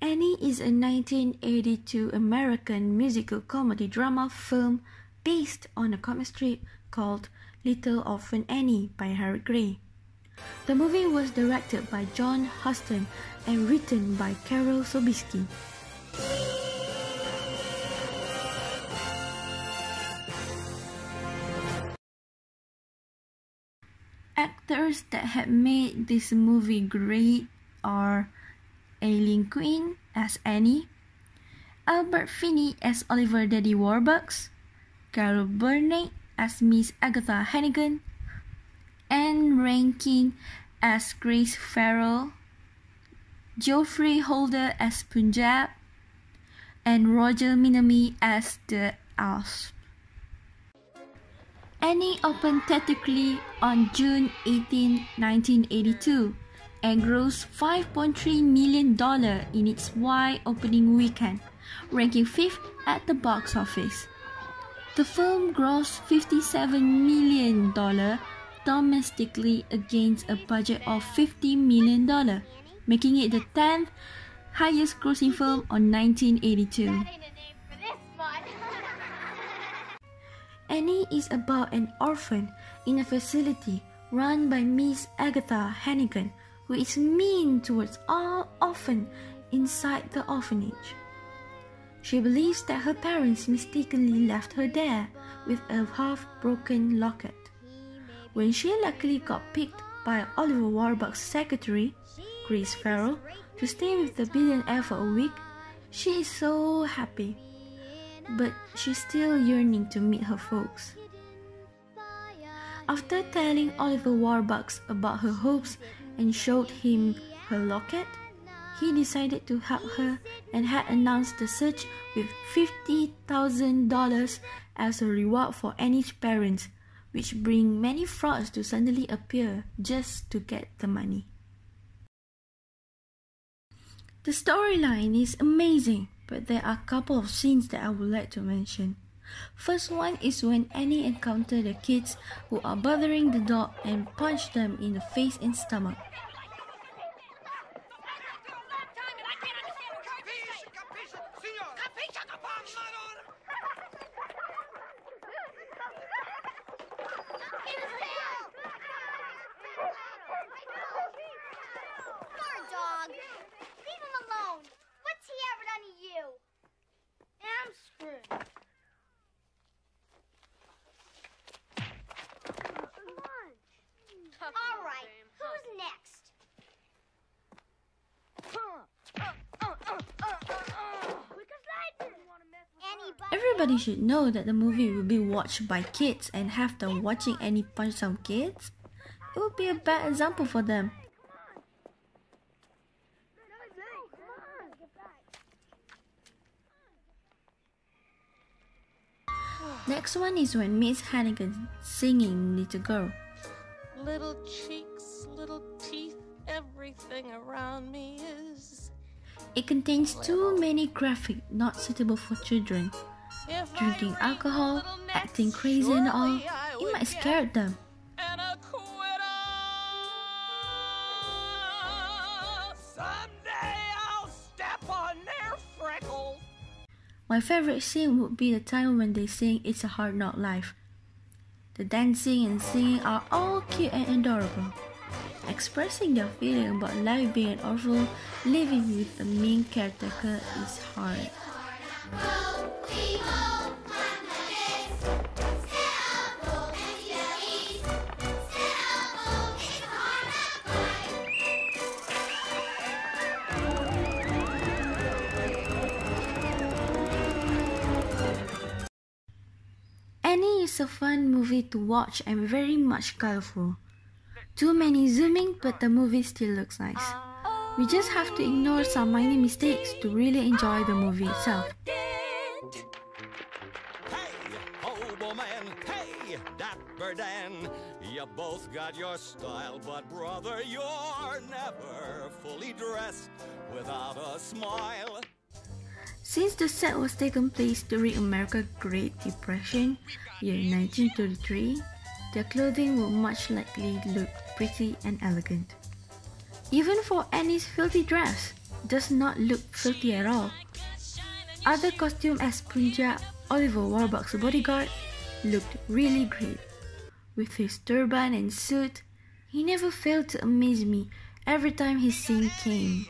Annie is a 1982 American musical comedy drama film based on a comic strip called Little Orphan Annie by Harry Gray. The movie was directed by John Huston and written by Carol Sobieski. Actors that had made this movie great are Aileen Quinn as Annie, Albert Finney as Oliver Daddy Warbucks, Carol Burnett as Miss Agatha Hannigan, Ann Reinking as Grace Farrell, Geoffrey Holder as Punjab, and Roger Minami as the Asp. Annie opened theatrically on June 18, 1982 and grossed $5.3 million in its wide opening weekend, ranking fifth at the box office. The film grossed $57 million domestically against a budget of $50 million, making it the 10th highest grossing film on 1982. Annie is about an orphan in a facility run by Miss Agatha Hannigan, who is mean towards all orphans inside the orphanage. She believes that her parents mistakenly left her there with a half broken locket. When she luckily got picked by Oliver Warbucks' secretary, Grace Farrell, to stay with the billionaire for a week, she is so happy. But she's still yearning to meet her folks. After telling Oliver Warbucks about her hopes and showed him her locket, he decided to help her and had announced the search with $50,000 as a reward for any parents which bring many frauds to suddenly appear just to get the money. The storyline is amazing, but there are a couple of scenes that I would like to mention. First one is when Annie encounters the kids who are bothering the dog and punch them in the face and stomach. Everybody should know that the movie will be watched by kids and have them watching any punch some kids. It would be a bad example for them. Next one is when Miss Hannigan singing Little Girl. Little cheeks, little teeth, everything around me. It contains too many graphic not suitable for children drinking alcohol, acting crazy and all, it might scare them. My favorite scene would be the time when they sing It's a Hard Knock Life. The dancing and singing are all cute and adorable. Expressing their feeling about life being an orphan, living with a mean caretaker is hard. Annie is a fun movie to watch and very much colorful. Too many zooming, but the movie still looks nice. We just have to ignore some minor mistakes to really enjoy the movie itself. Dapper Dan. You both got your style, but brother, you're never fully dressed without a smile. Since the set was taken place during America's Great Depression, year 1933, their clothing will much likely look pretty and elegant. Even for Annie's filthy dress, does not look filthy at all. Other costume as Punjab, Oliver Warbucks bodyguard, looked really great. With his turban and suit, he never failed to amaze me every time his scene came.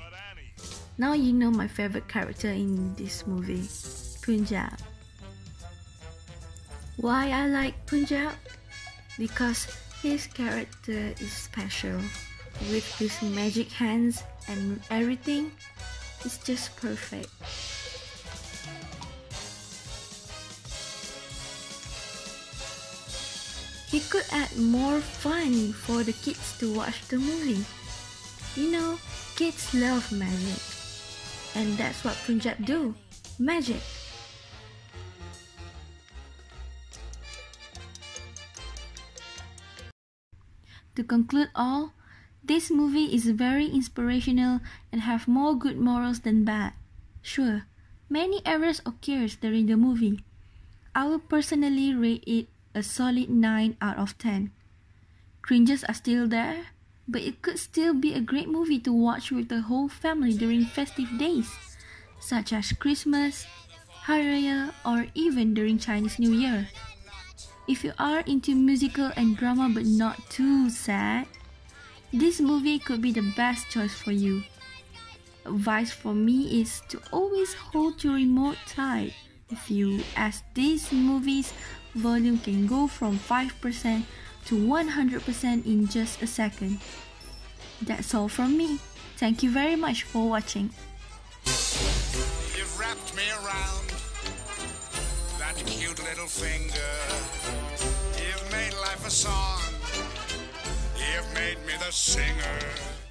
Now you know my favorite character in this movie, Punjab. Why I like Punjab? Because his character is special. With his magic hands and everything, it's just perfect. He could add more fun for the kids to watch the movie. You know, kids love magic. And that's what Punjab do. Magic. To conclude all, this movie is very inspirational and have more good morals than bad. Sure, many errors occurs during the movie. I will personally rate it a solid 9 out of 10. Cringes are still there, but it could still be a great movie to watch with the whole family during festive days, such as Christmas, Hari Raya, or even during Chinese New Year. If you are into musical and drama but not too sad, this movie could be the best choice for you. Advice for me is to always hold your remote tight with you as this movie's volume can go from 5% to 100% in just a second. That's all from me. Thank you very much for watching. That cute little finger You've made life a song. You've made me the singer.